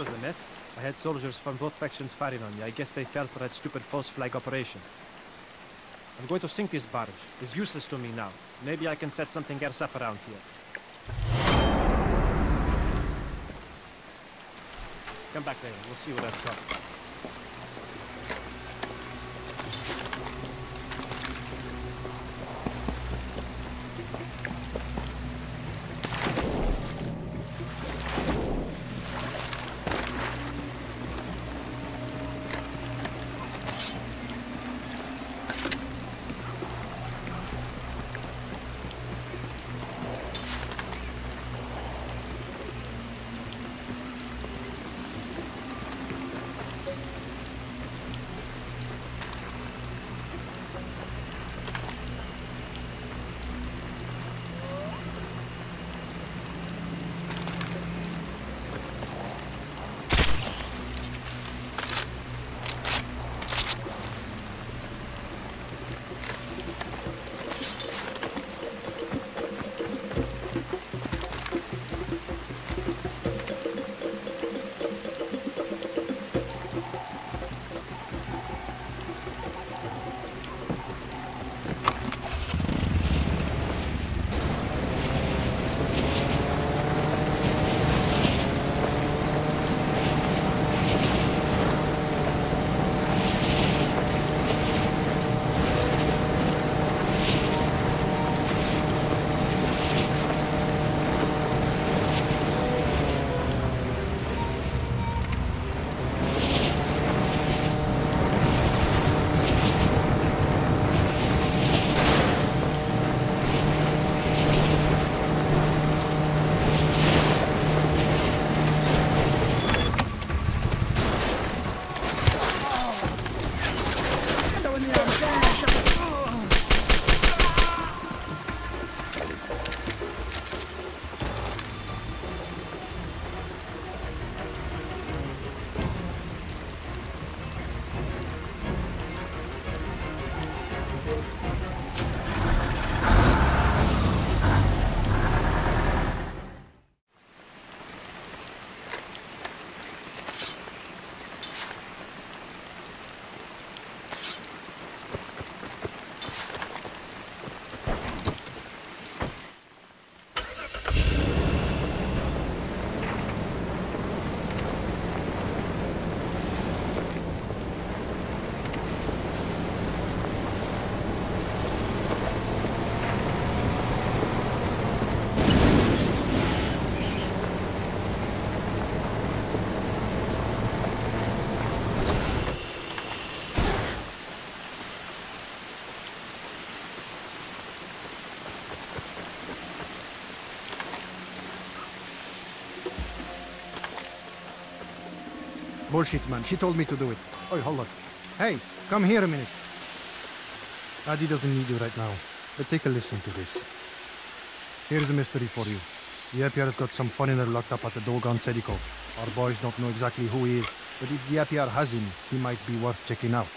Was a mess. I had soldiers from both factions firing on me. I guess they fell for that stupid false flag operation. I'm going to sink this barge. It's useless to me now. Maybe I can set something else up around here. Come back there. We'll see what I've got. Bullshit, man. She told me to do it. Oi, hold on. Hey, come here a minute. Addy doesn't need you right now, but take a listen to this. Here's a mystery for you. The APR's got some foreigner locked up at the Dolgan Sediko. Our boys don't know exactly who he is, but if the Yapier has him, he might be worth checking out.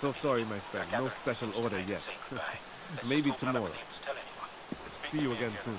So sorry, my friend. No special order yet. Maybe tomorrow. See you again soon.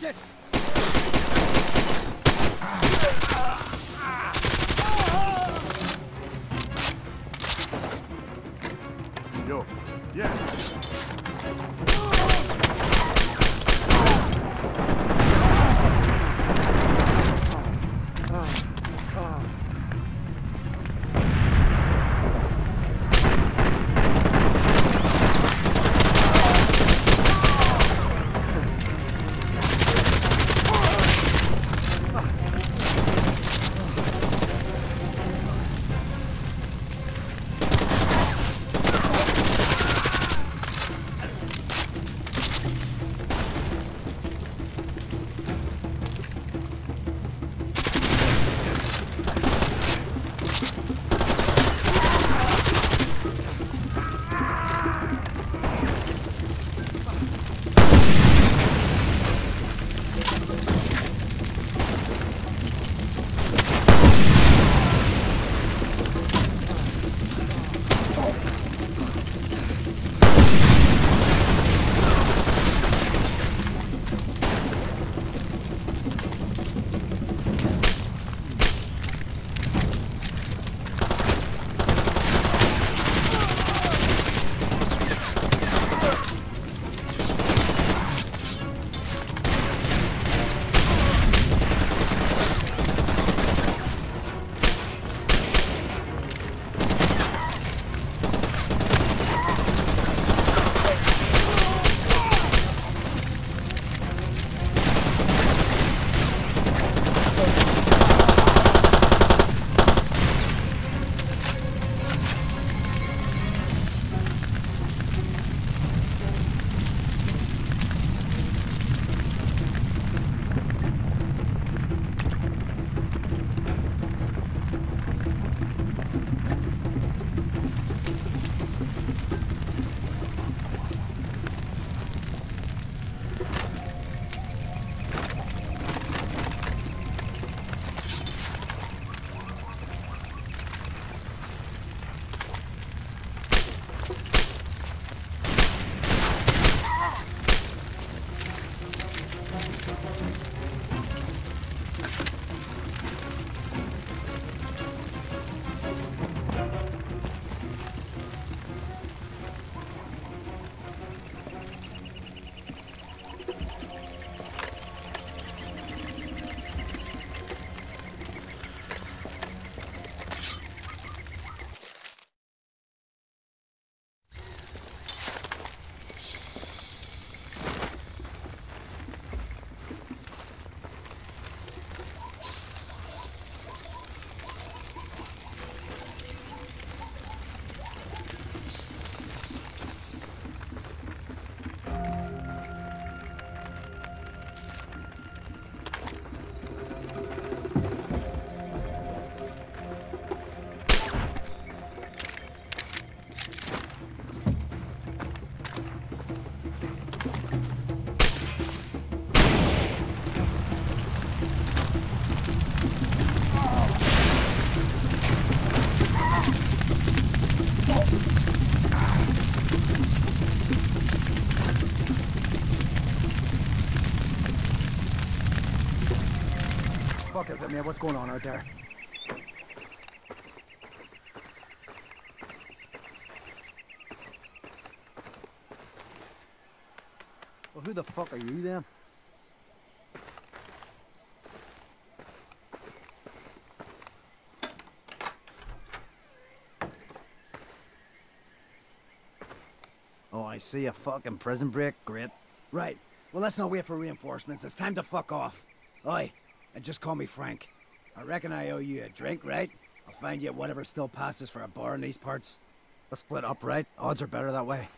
Shit. Mate. What's going on out there? Well, who the fuck are you then? Oh, I see a fucking prison break. Great. Right. Well, let's not wait for reinforcements. It's time to fuck off. Oi, and just call me Frank. I reckon I owe you a drink, right? I'll find you whatever still passes for a bar in these parts. Let's split up, right? Odds are better that way.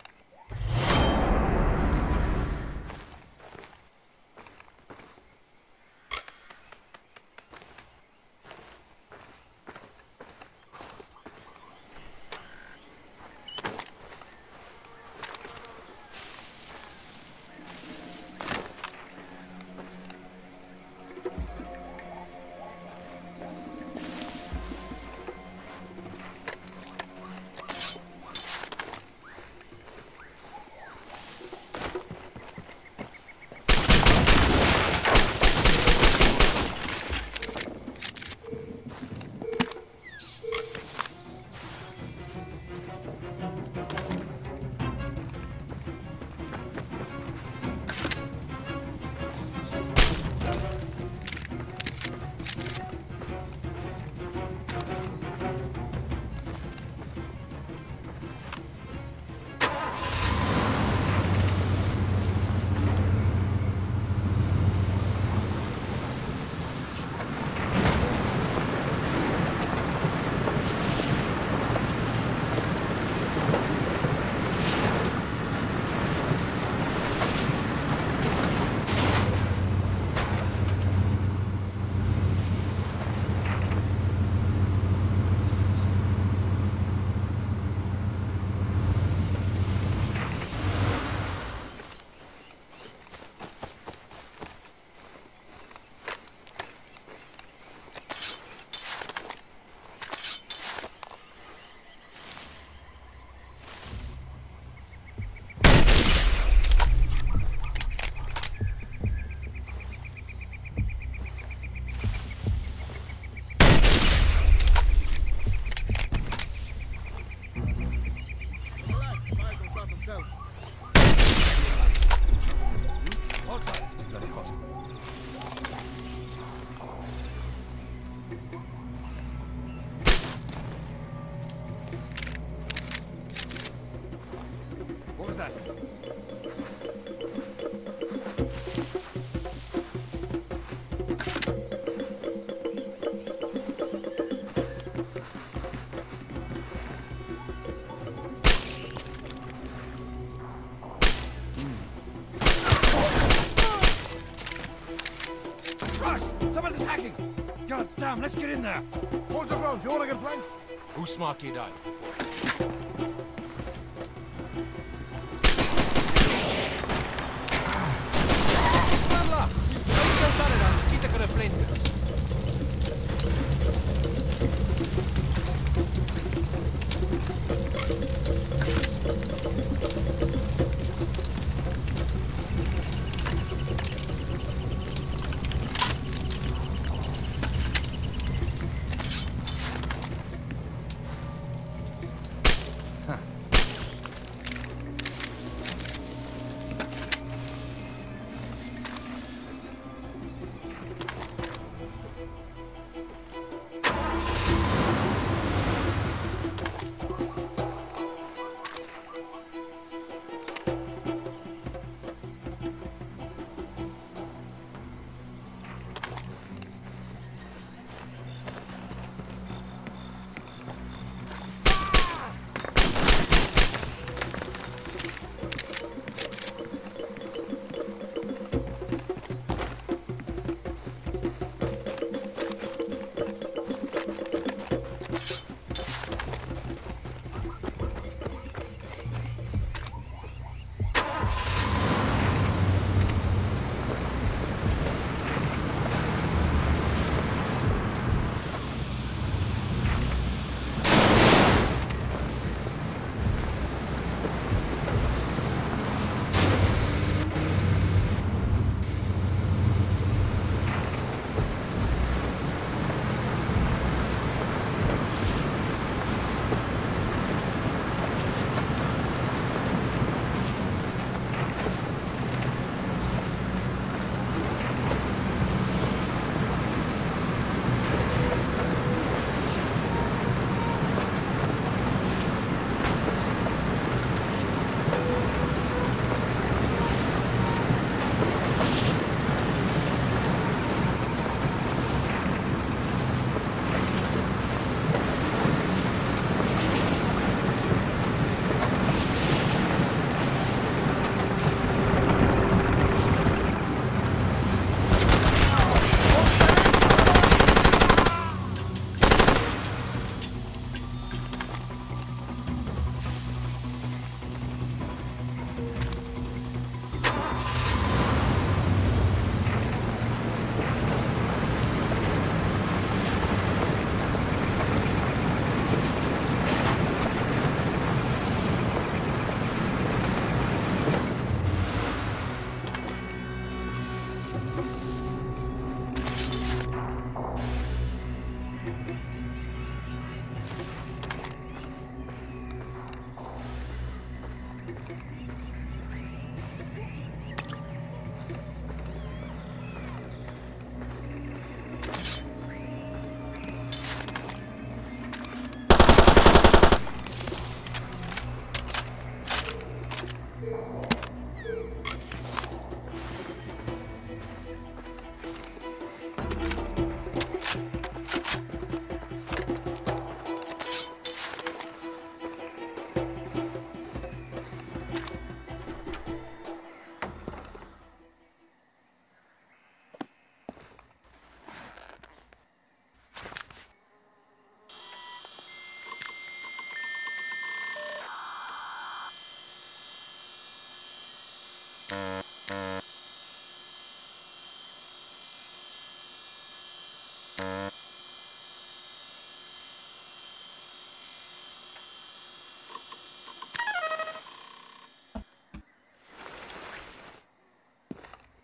There! Hold your ground. You want to get flanked? Who's smart kid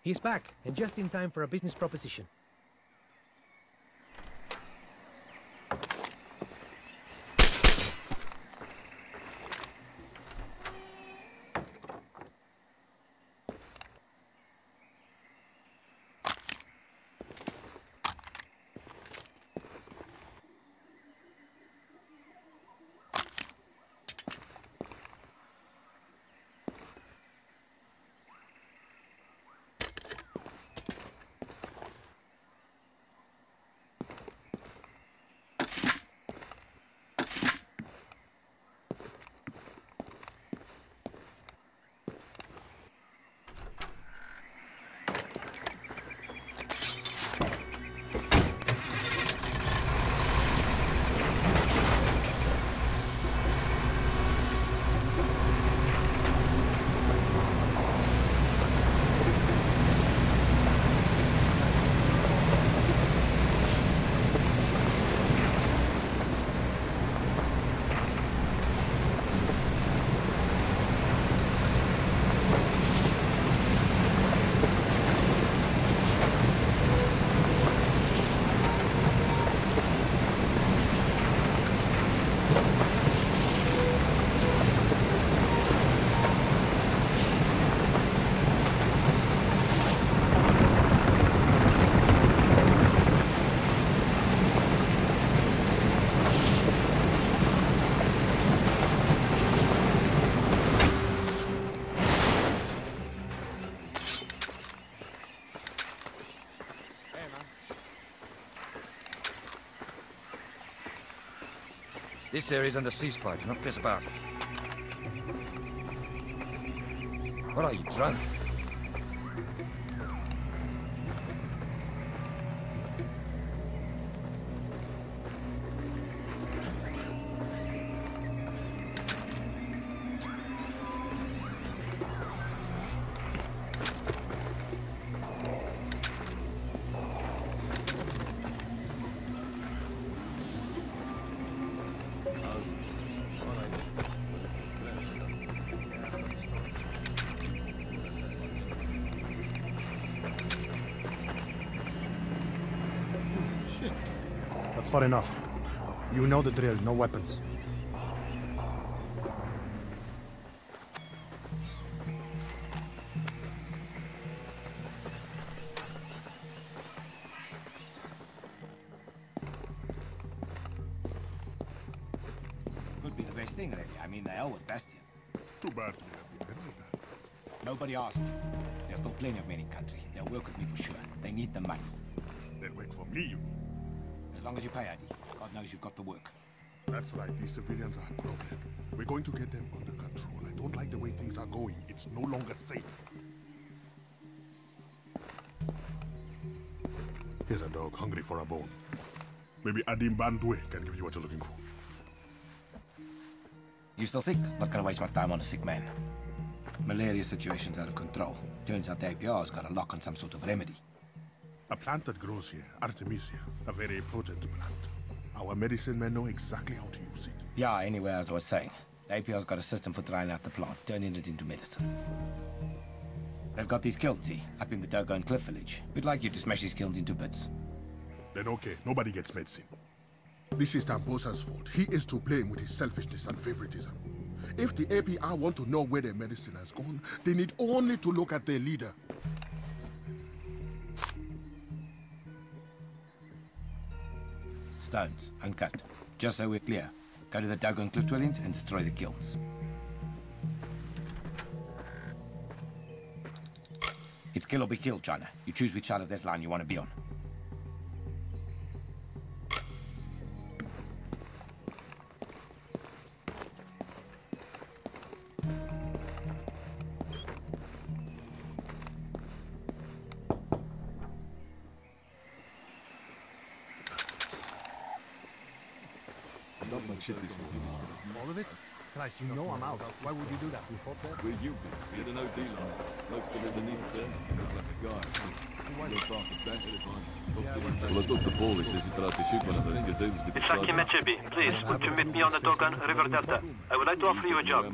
He's back, and just in time for a business proposition. This area's under ceasefire. Do not piss about. Far enough. You know the drill, no weapons. Could be the best thing, really. I mean, they are with Bastion. Too bad we have been with that. Nobody asked. There's still plenty of men in country. They'll work with me for sure. They need the money. They'll work for me, you mean? As long as you pay, Addy. God knows you've got the work. That's right, these civilians are a problem. We're going to get them under control. I don't like the way things are going. It's no longer safe. Here's a dog hungry for a bone. Maybe Addy Mbantuwe can give you what you're looking for. You still sick? Not gonna waste my time on a sick man. Malaria situation's out of control. Turns out the APR's got a lock on some sort of remedy. A plant that grows here, Artemisia, a very potent plant. Our medicine men know exactly how to use it. Yeah, anyway, as I was saying, the APR's got a system for drying out the plant, turning it into medicine. They've got these kilns, see, up in the Dogon Cliff Village. We'd like you to smash these kilns into bits. Then okay, nobody gets medicine. This is Tambossa's fault. He is to blame with his selfishness and favoritism. If the APR want to know where their medicine has gone, they need only to look at their leader. Stones, uncut. Just so we're clear. Go to the Dogon Cliff Dwellings and destroy the kilns. It's kill or be killed, China. You choose which side of that line you want to be on. Why would you do that? You fought there? Where you been? Scared of no deal on this. Blokes still underneath there. Sounds like a guy. You're fucking bastard, man. Well, I thought the Polish says he tried to shoot one of those gazelles with the It's Hakim Echebi. Please, would you meet me on the Dogon River Delta? I would like to offer you a job.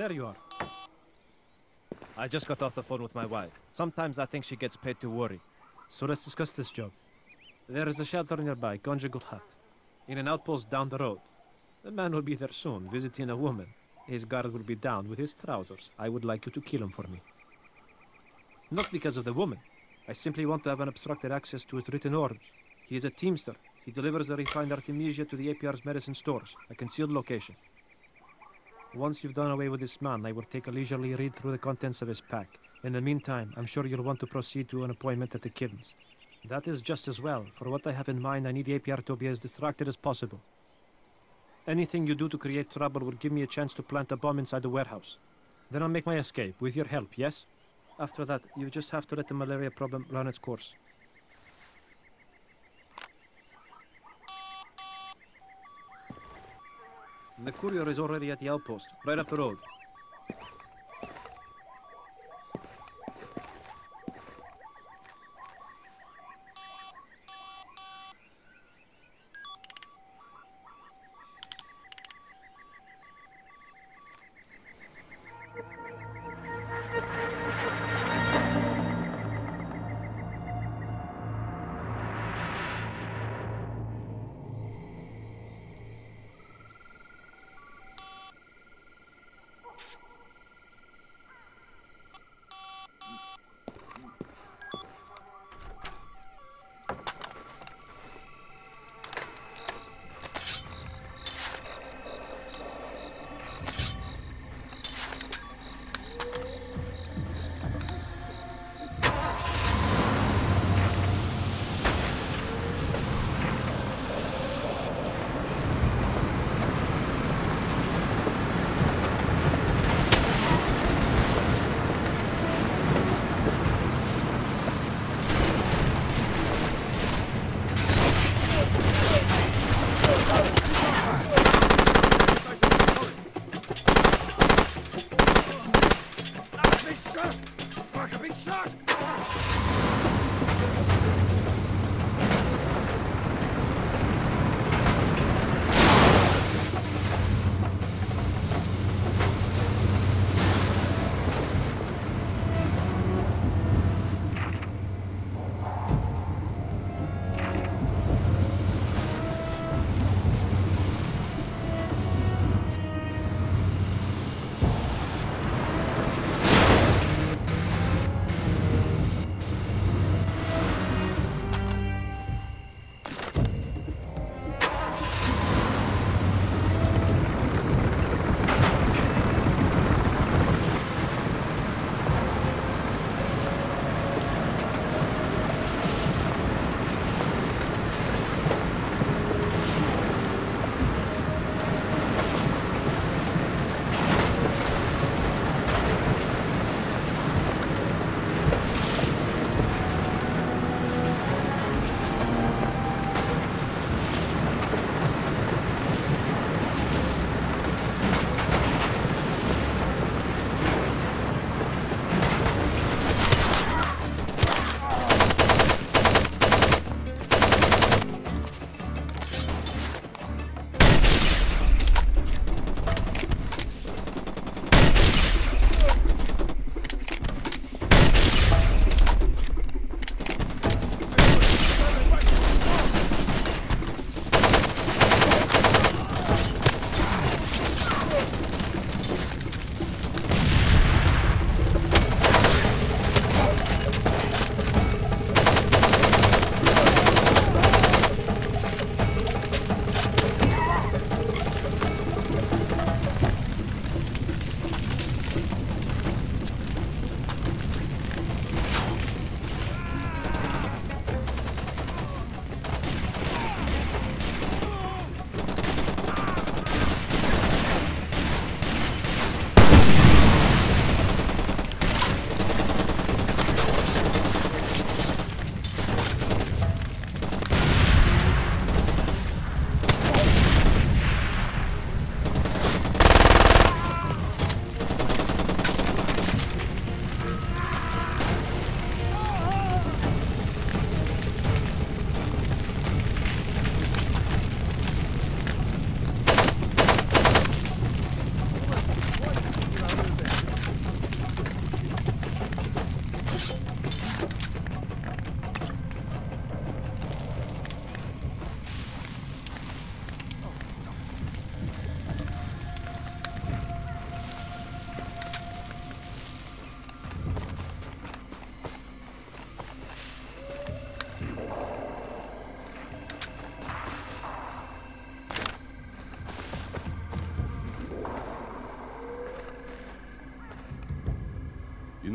There you are. I just got off the phone with my wife. Sometimes I think she gets paid to worry. So let's discuss this job. There is a shelter nearby, conjugal hut. In an outpost down the road. The man will be there soon, visiting a woman. His guard will be down with his trousers. I would like you to kill him for me. Not because of the woman. I simply want to have an unobstructed access to his written orders. He is a teamster. He delivers the refined artemisia to the APR's medicine stores, a concealed location. Once you've done away with this man, I will take a leisurely read through the contents of his pack. In the meantime, I'm sure you'll want to proceed to an appointment at the Kiddens. That is just as well. For what I have in mind, I need the APR to be as distracted as possible. Anything you do to create trouble will give me a chance to plant a bomb inside the warehouse. Then I'll make my escape, with your help, yes? After that, you just have to let the malaria problem run its course. The courier is already at the outpost, right up the road.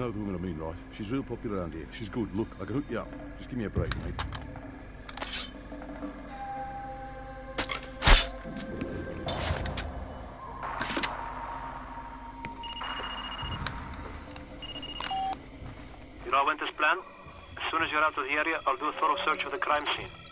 Know the woman I mean, right? She's real popular around here. She's good. Look, I can hook you up. Just give me a break, mate. You all went as planned? As soon as you're out of the area, I'll do a thorough search of the crime scene.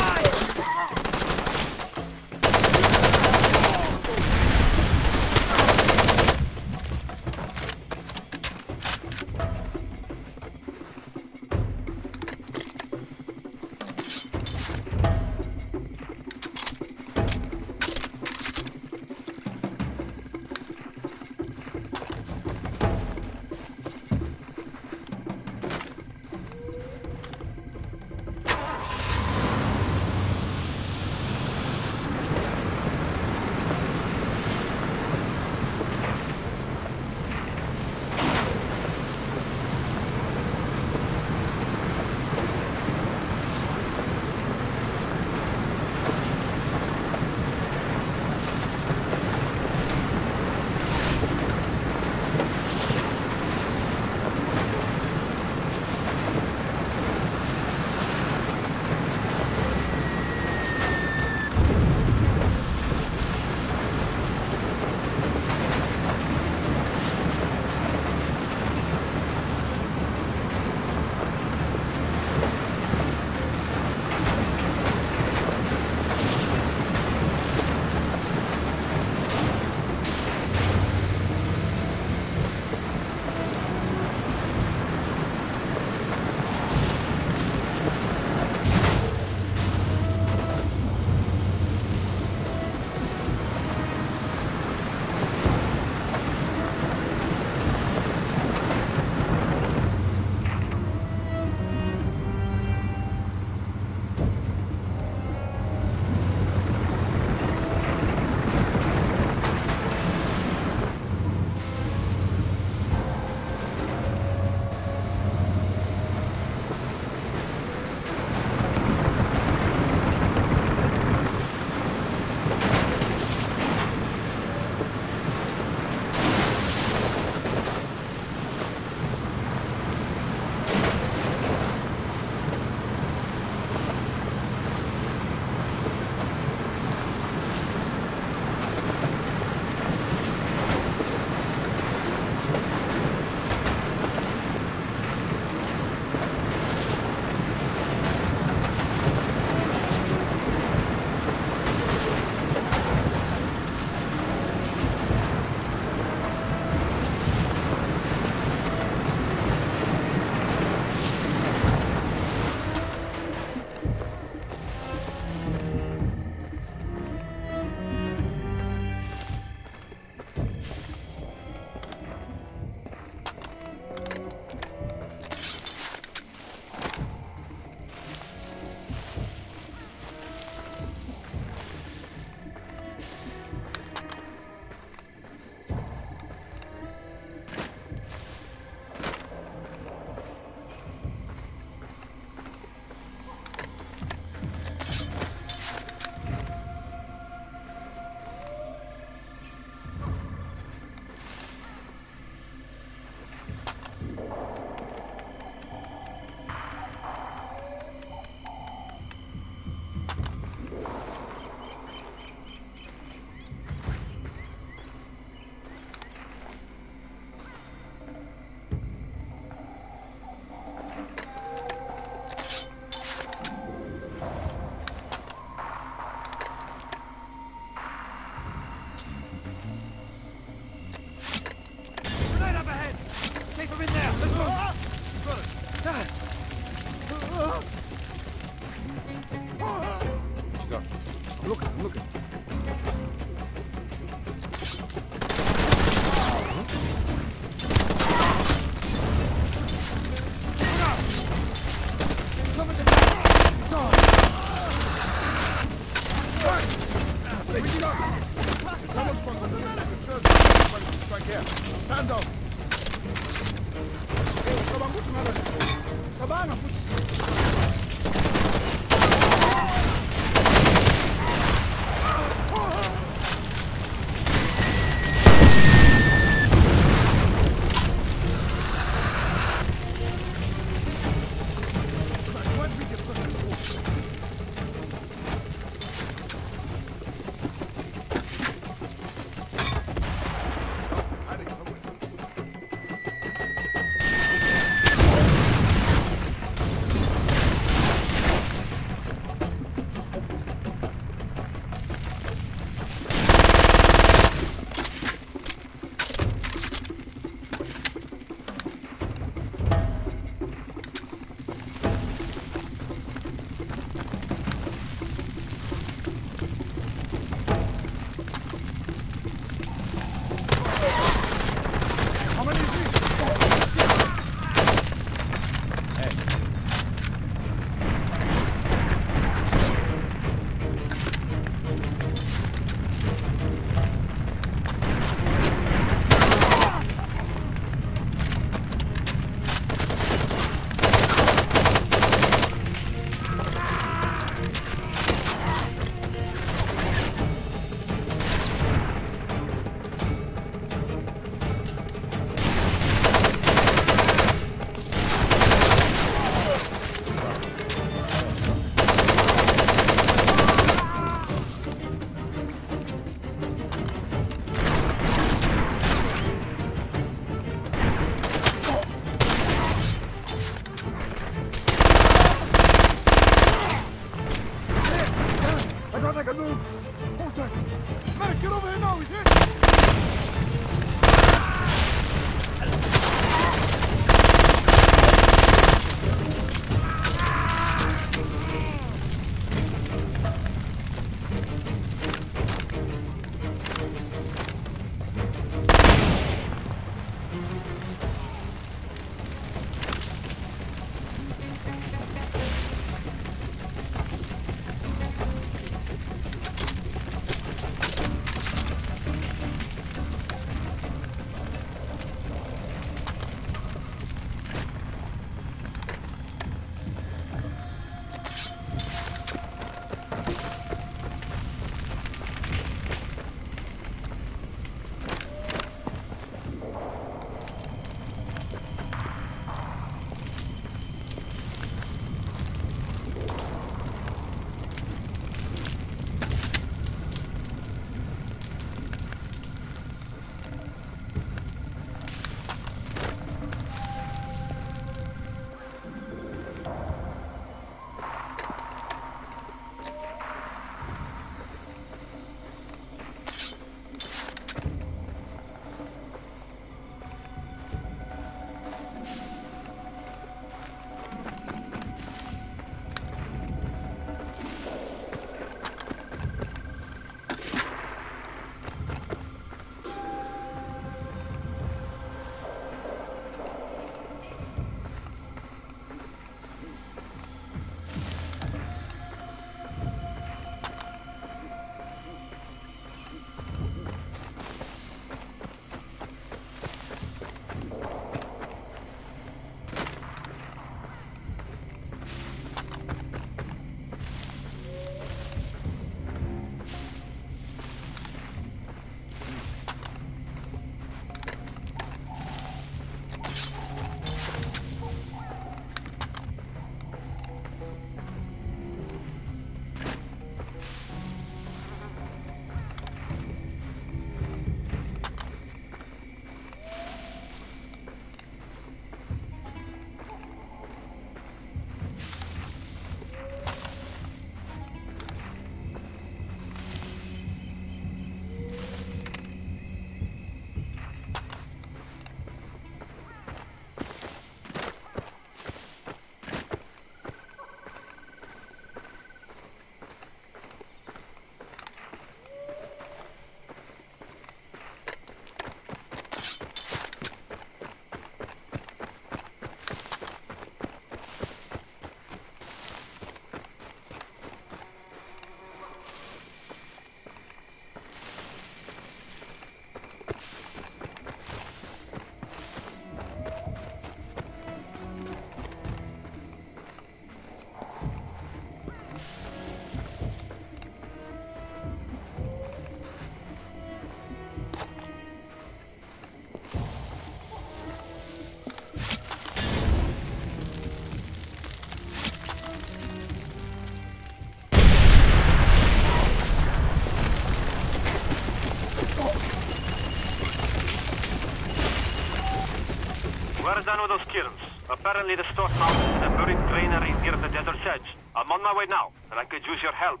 Done with those kilns. Apparently the store's mounted in a buried granary near the desert's edge. I'm on my way now, and I could use your help.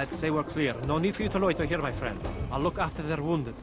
I'd say we're clear. No need for you to loiter here, my friend. I'll look after their wounded.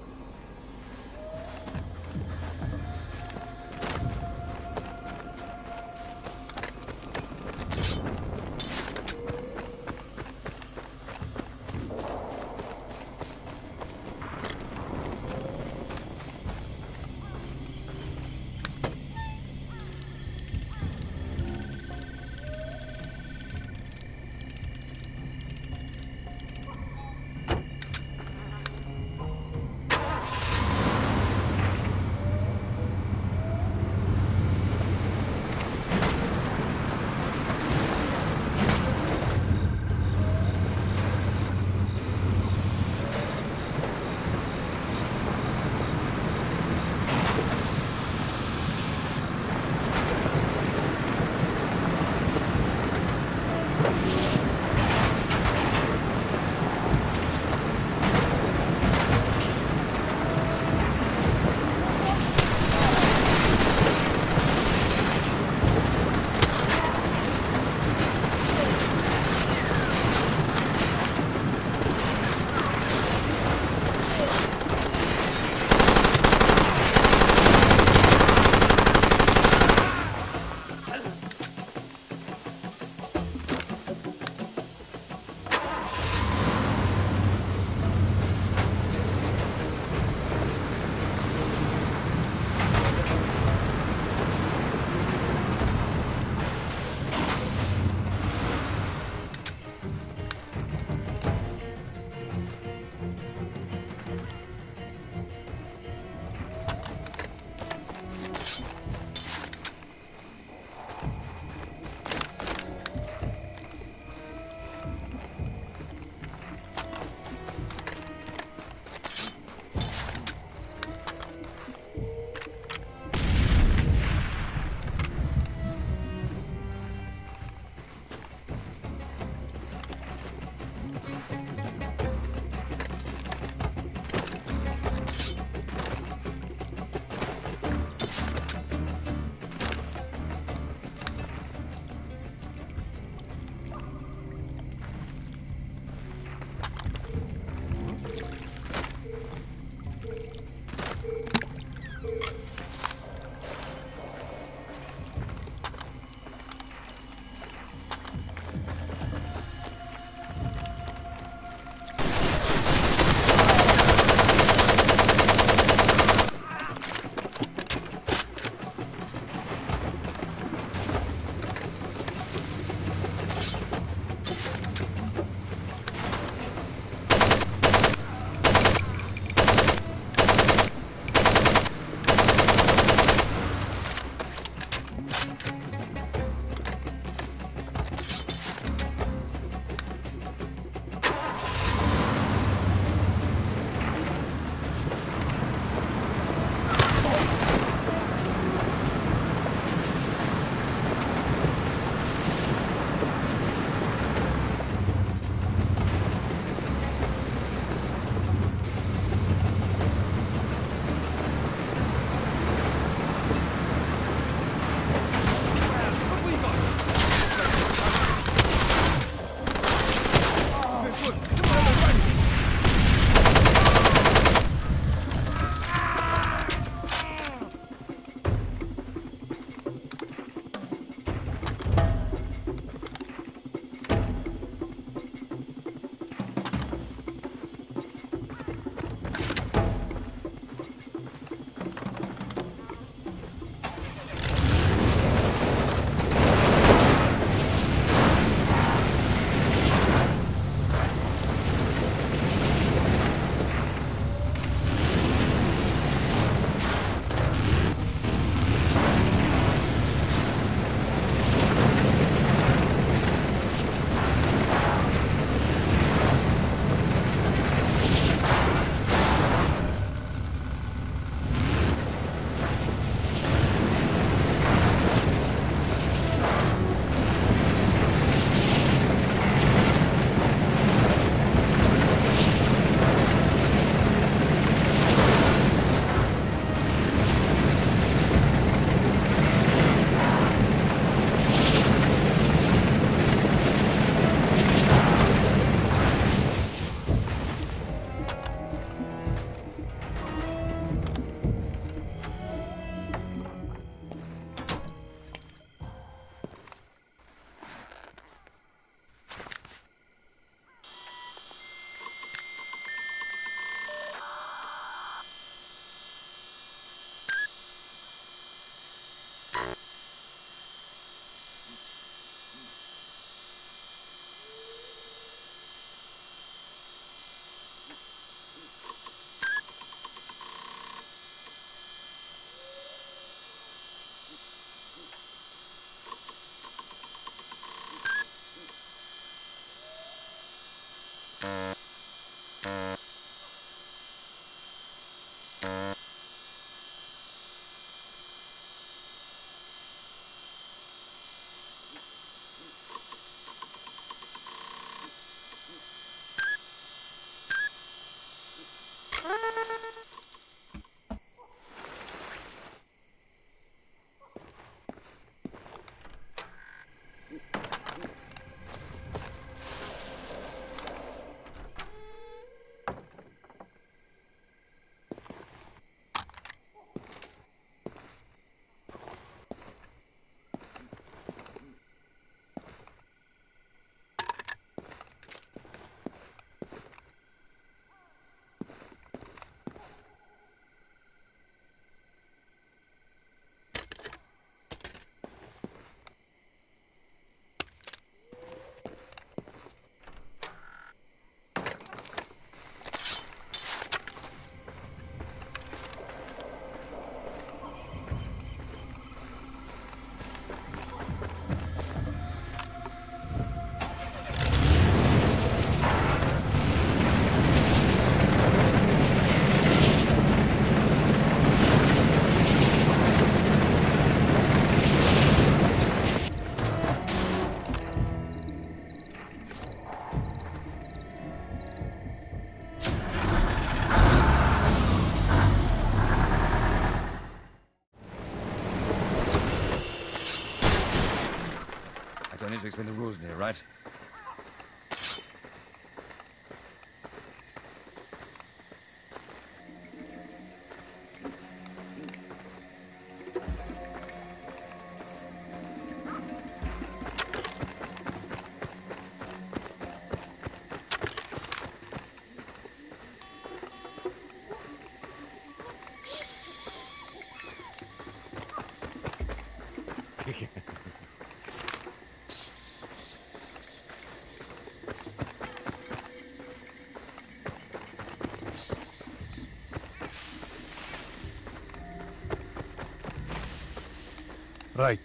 Right.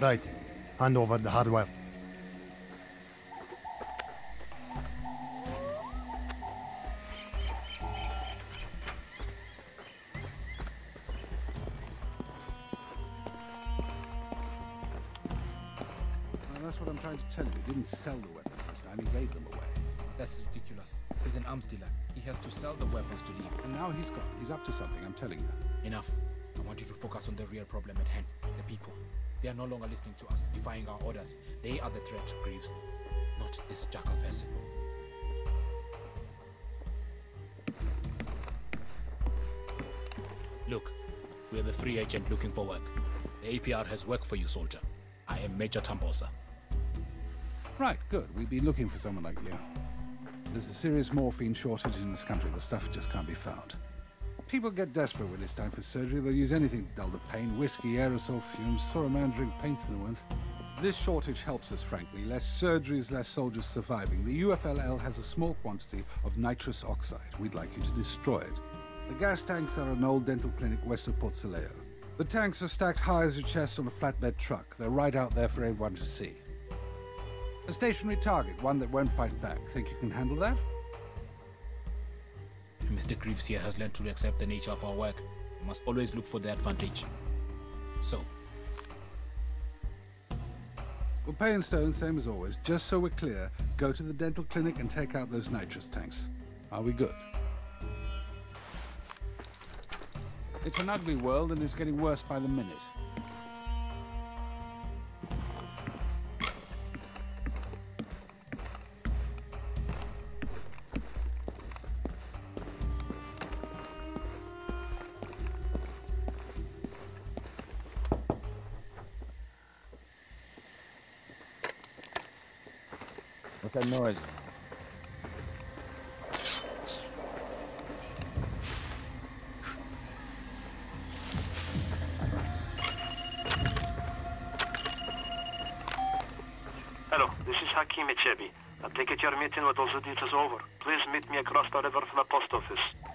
Right. Hand over the hardware. That's what I'm trying to tell you. He didn't sell the weapons this time, he gave them away. That's ridiculous. He's an arms dealer. He has to sell the weapons to leave. And now he's gone. He's up to something, I'm telling you. Enough. I want you to focus on the real problem at hand the people. They are no longer listening to us, defying our orders. They are the threat, Greaves, not this jackal person. Look, we have a free agent looking for work. The APR has work for you, soldier. I am Major Tambossa. Right, good. We've been looking for someone like you. There's a serious morphine shortage in this country. The stuff just can't be found. People get desperate when it's time for surgery. They'll use anything to dull the pain. Whiskey, aerosol fumes. Saw a man drink paint in the once. This shortage helps us, frankly. Less surgeries, less soldiers surviving. The UFLL has a small quantity of nitrous oxide. We'd like you to destroy it. The gas tanks are an old dental clinic west of Port Selao. The tanks are stacked high as your chest on a flatbed truck. They're right out there for everyone to see. A stationary target, one that won't fight back. Think you can handle that? Mr. Greaves here has learned to accept the nature of our work. We must always look for the advantage. So, Well, pay in stone, same as always. Just so we're clear, go to the dental clinic and take out those nitrous tanks. Are we good? It's an ugly world and it's getting worse by the minute. Noise? Hello, this is Hakim Echebi. I take it your meeting with Ozudit is over. Please meet me across the river from the post office.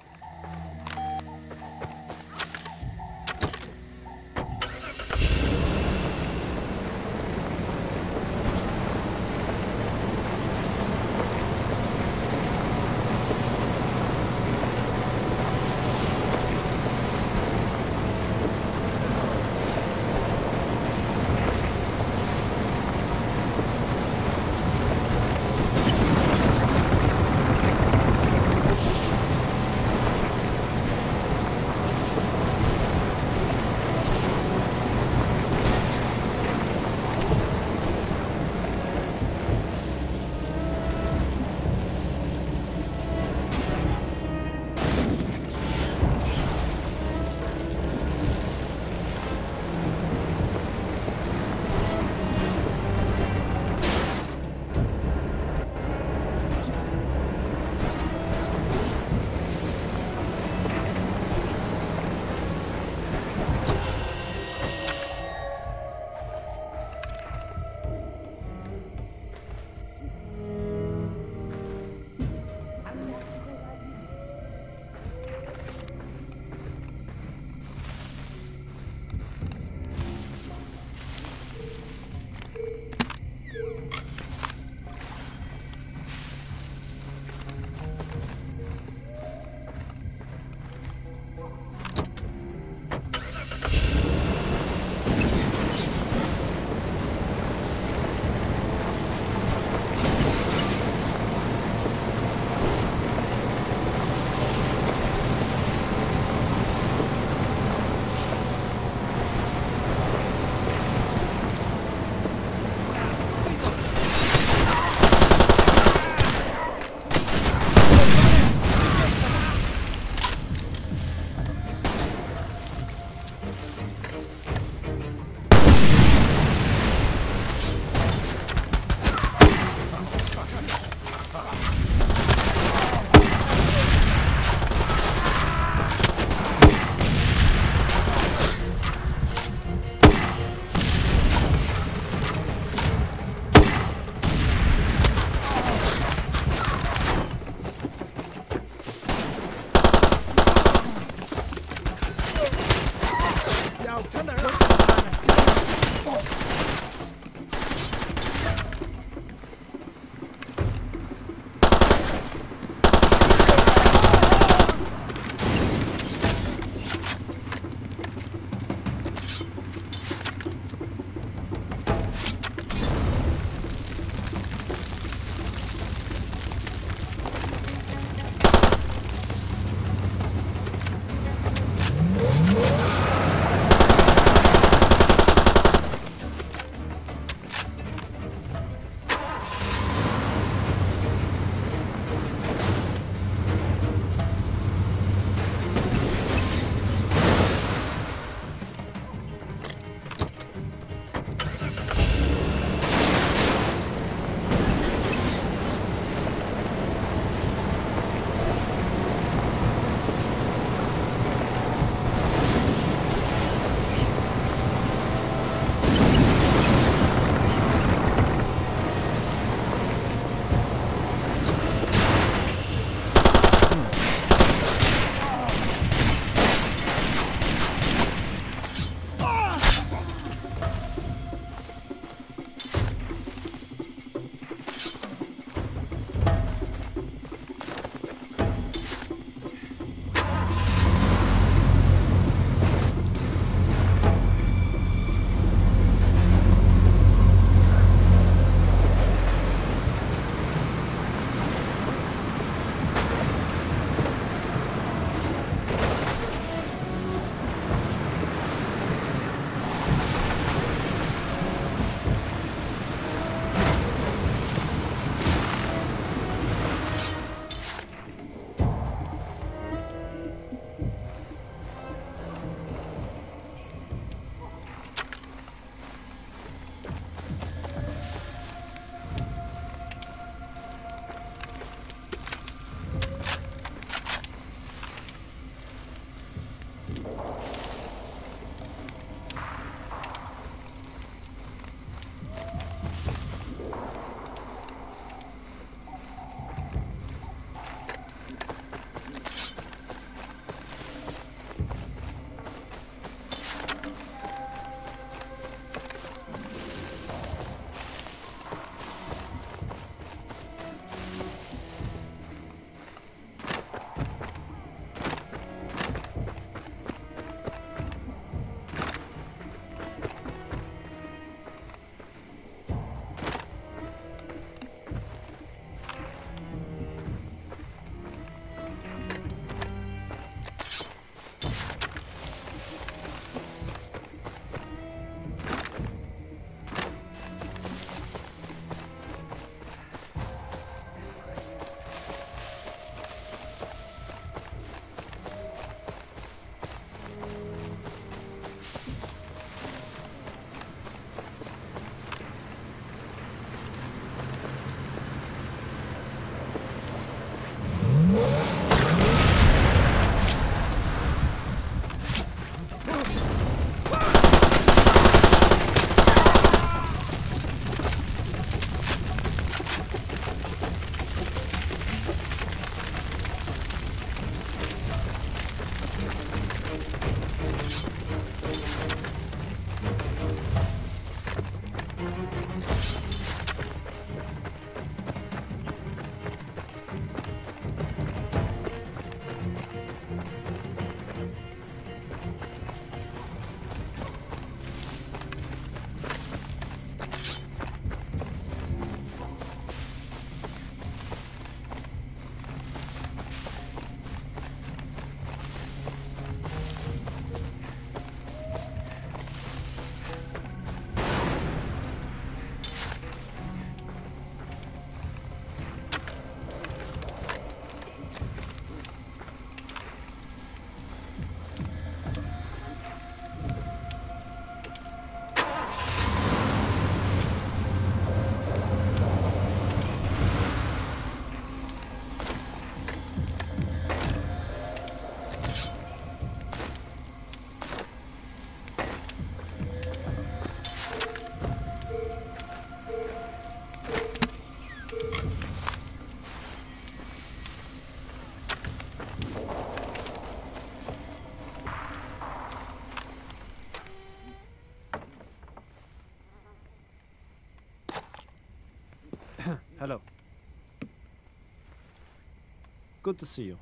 Good to see you.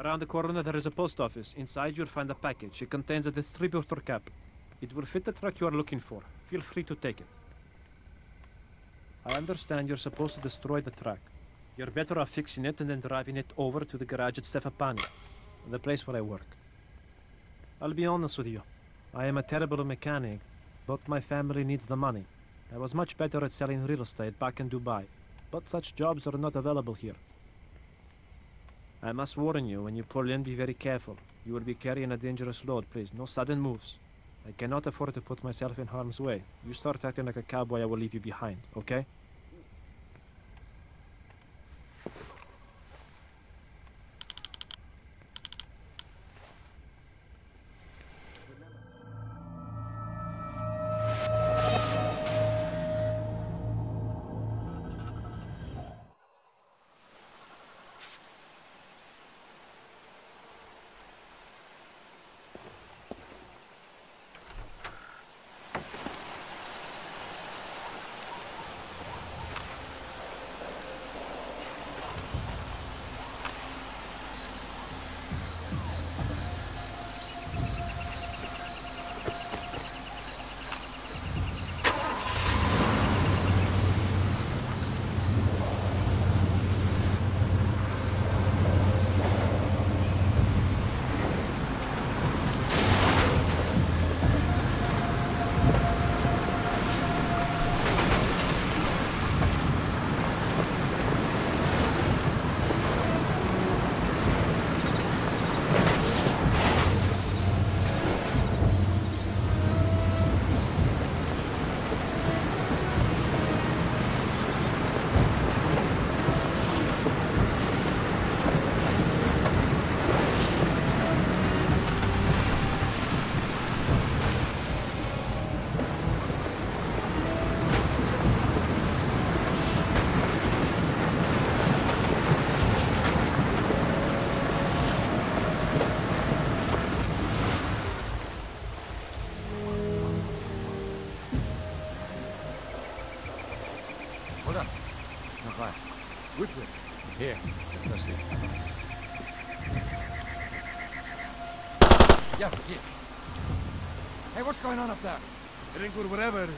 Around the corner there is a post office. Inside you'll find a package. It contains a distributor cap. It will fit the truck you are looking for. Feel free to take it. I understand you're supposed to destroy the truck. You're better off fixing it and then driving it over to the garage at Stefapani, the place where I work. I'll be honest with you. I am a terrible mechanic, but my family needs the money. I was much better at selling real estate back in Dubai, but such jobs are not available here. I must warn you, when you pull in, be very careful. You will be carrying a dangerous load, please. No sudden moves. I cannot afford to put myself in harm's way. You start acting like a cowboy, I will leave you behind, okay? Going on up there? It ain't good whatever. Who's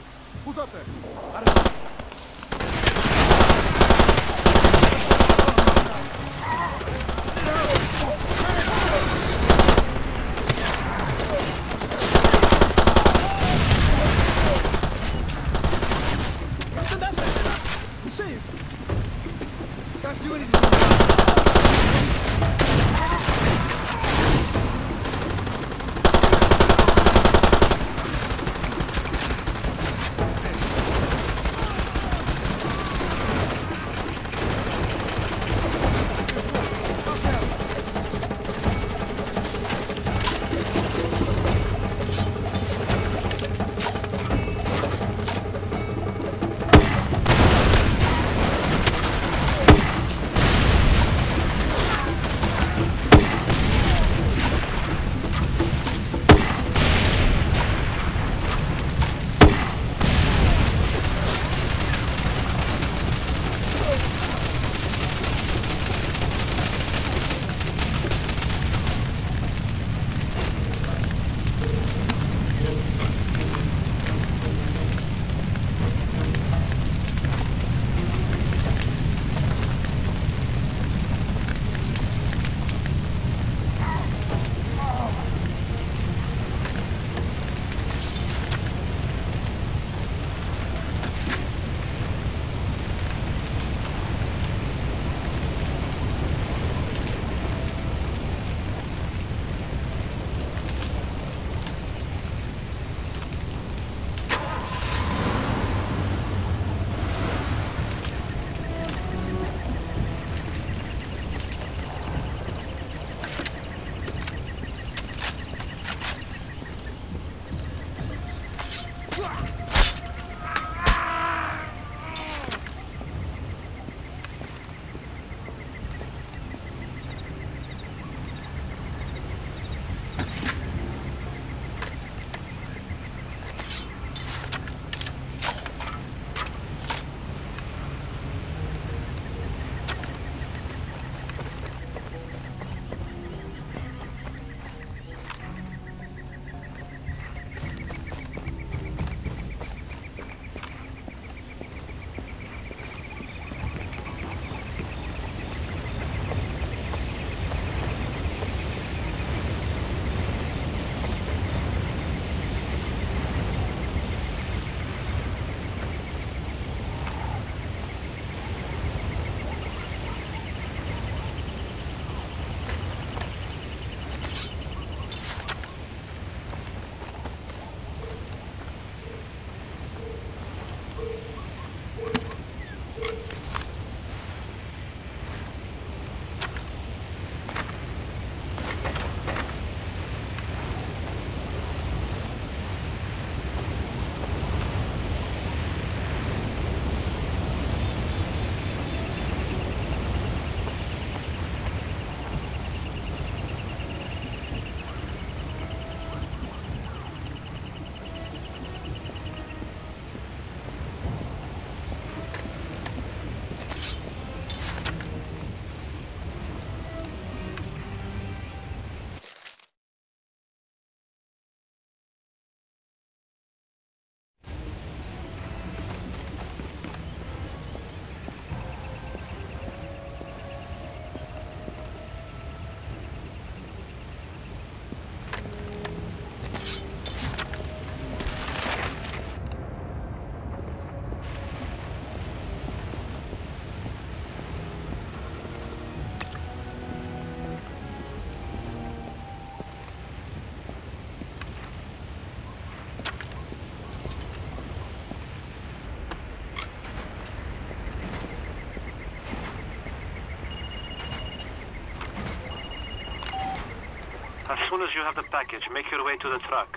soon as you have the package, make your way to the truck.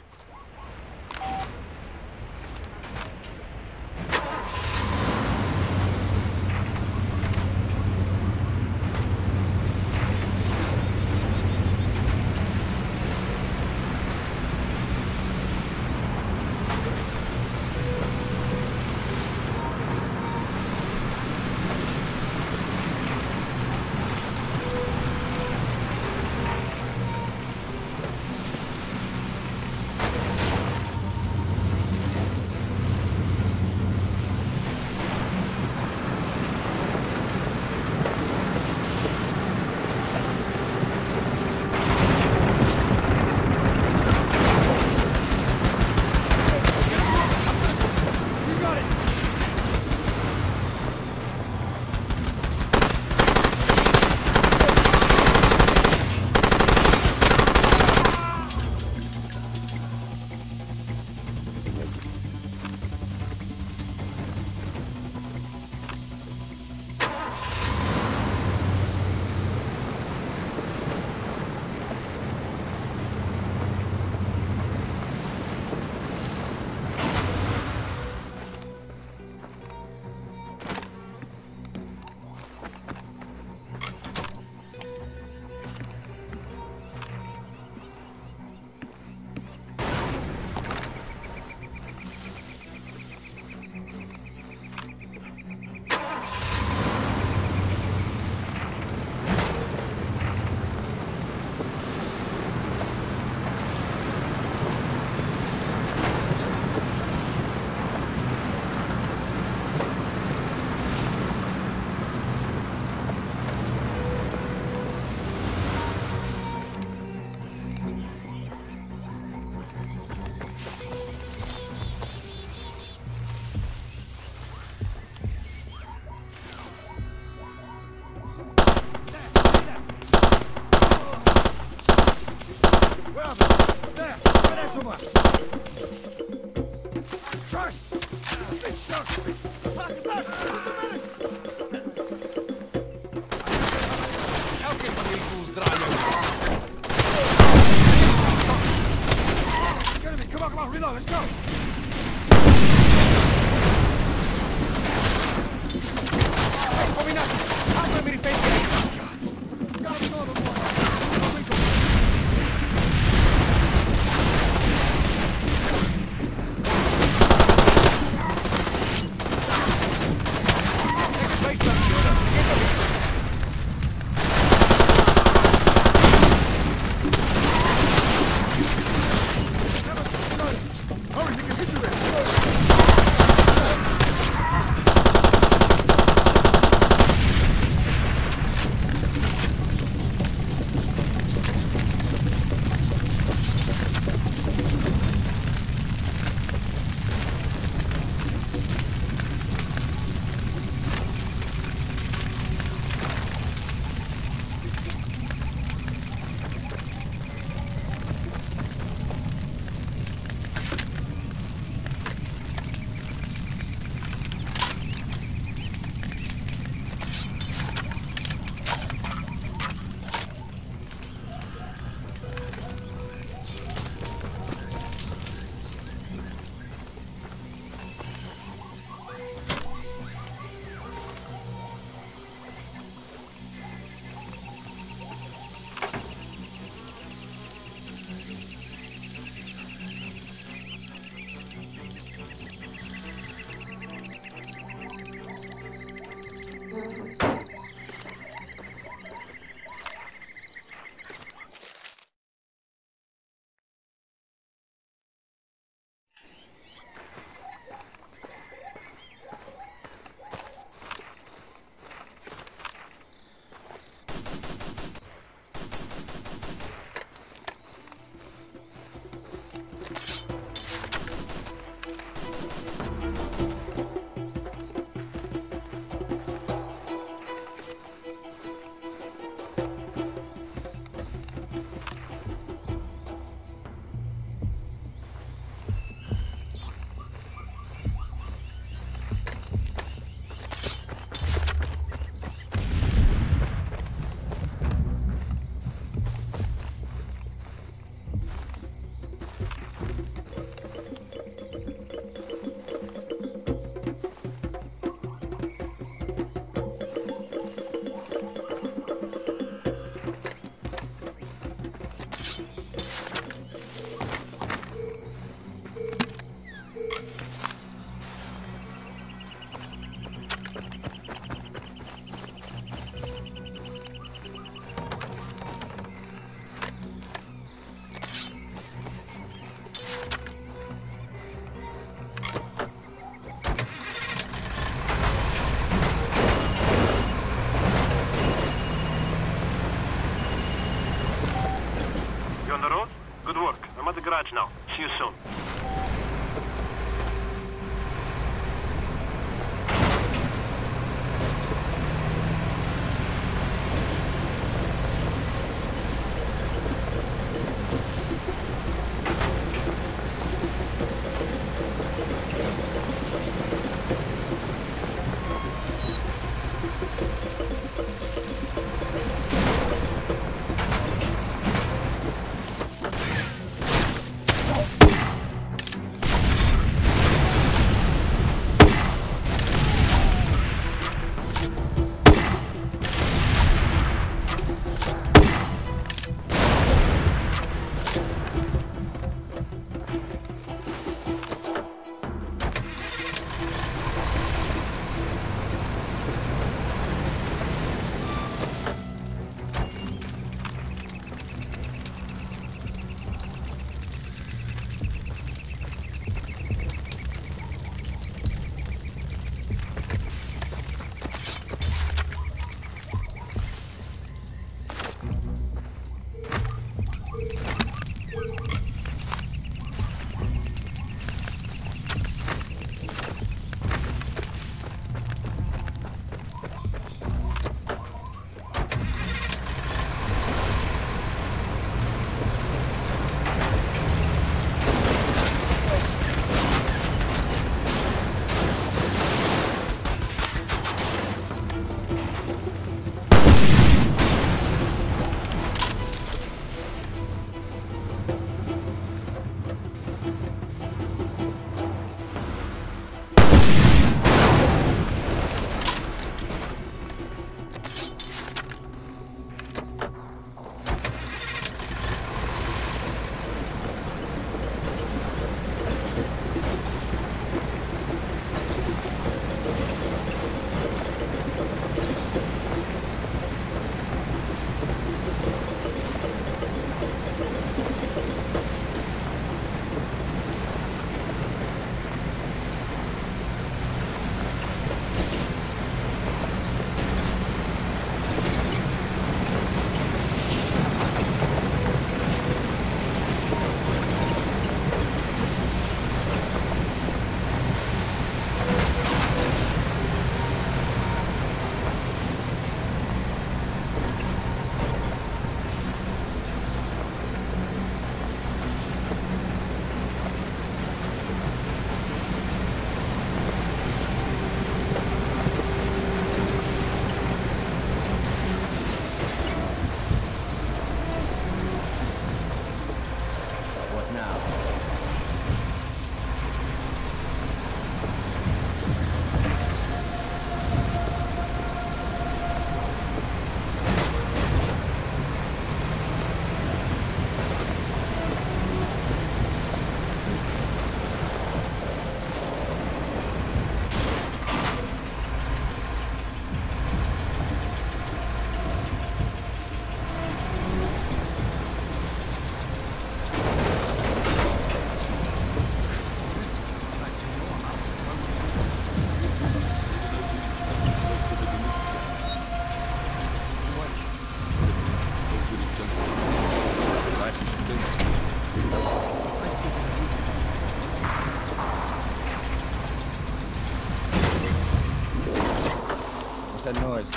That noise?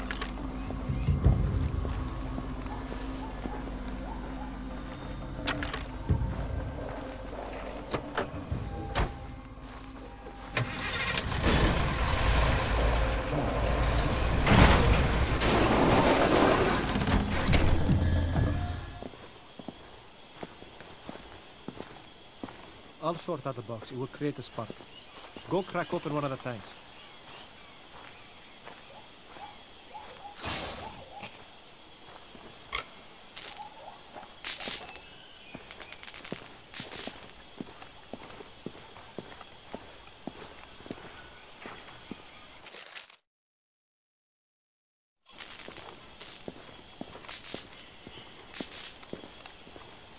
I'll sort out the box. It will create a spark. Go crack open one of the tanks.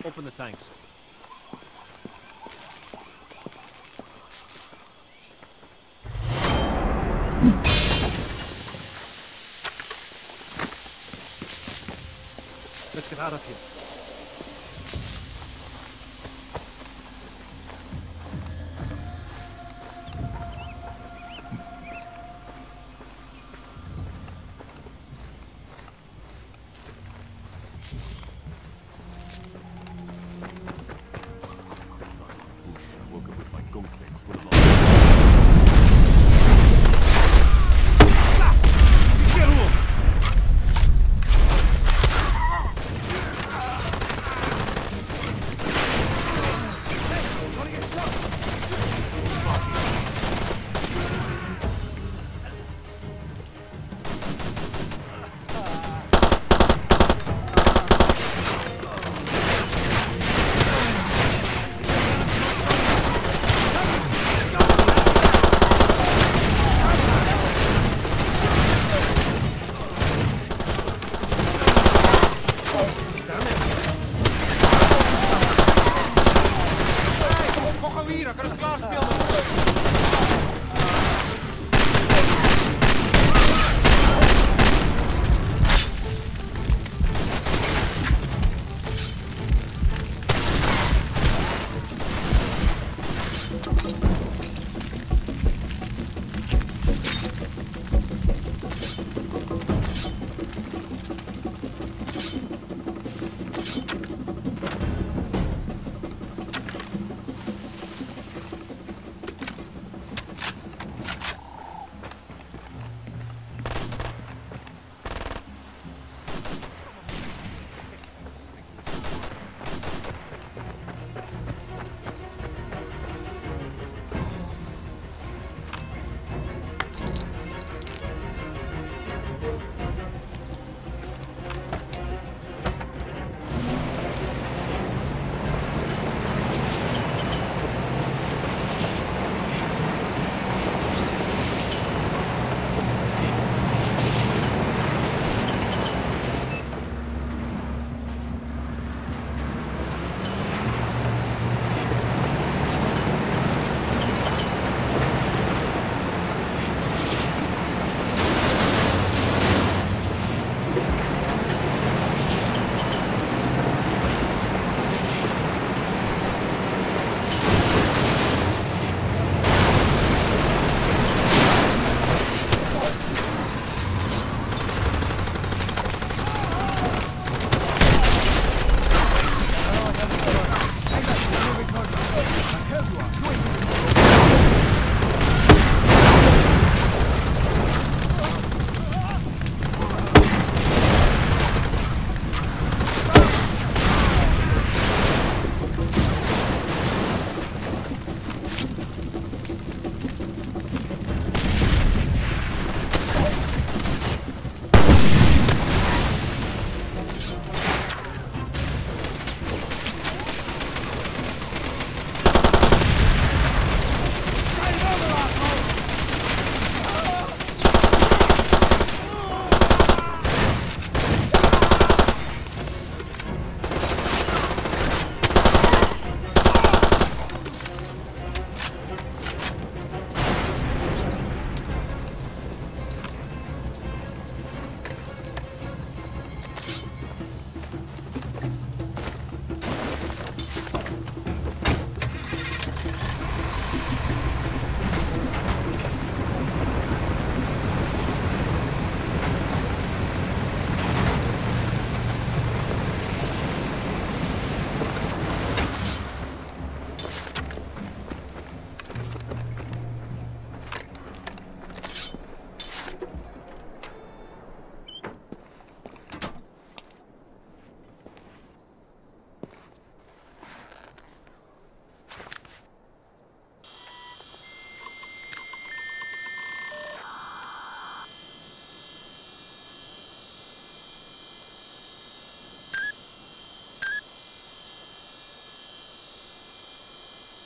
Open the tanks. Let's get out of here.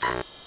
you